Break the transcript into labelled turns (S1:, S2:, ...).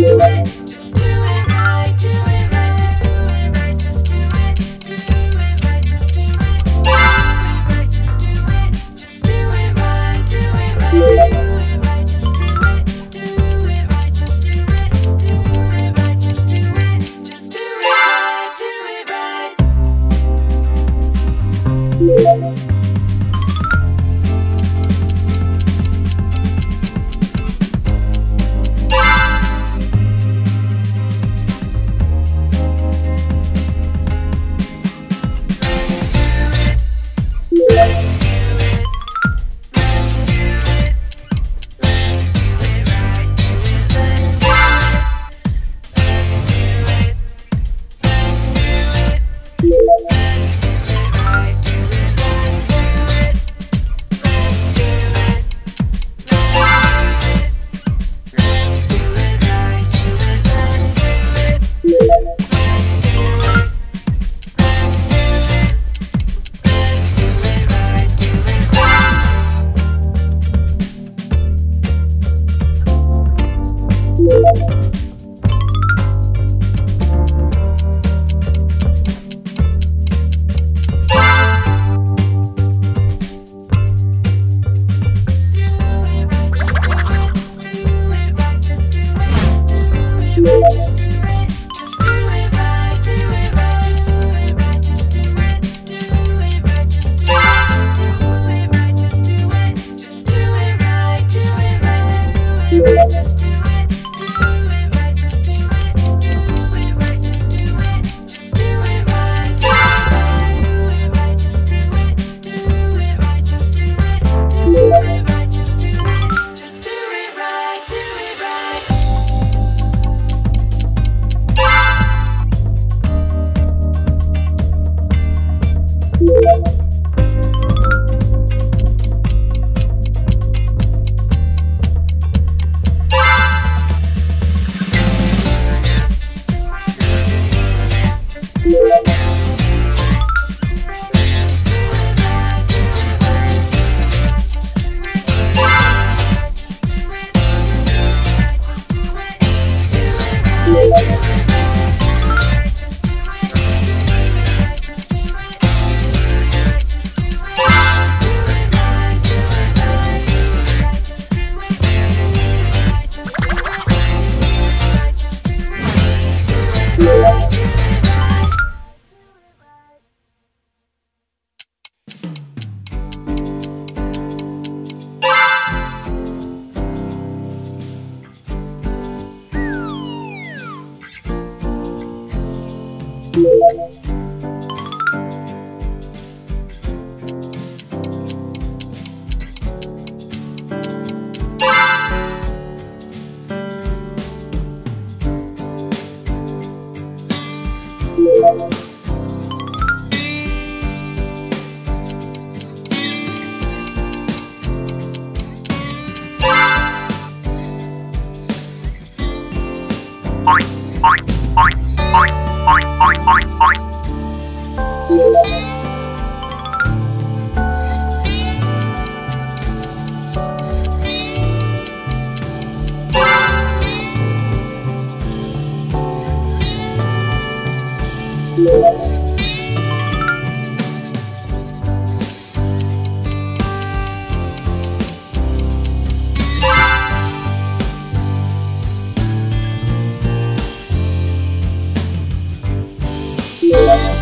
S1: you.
S2: Thank you. Bye. 耶。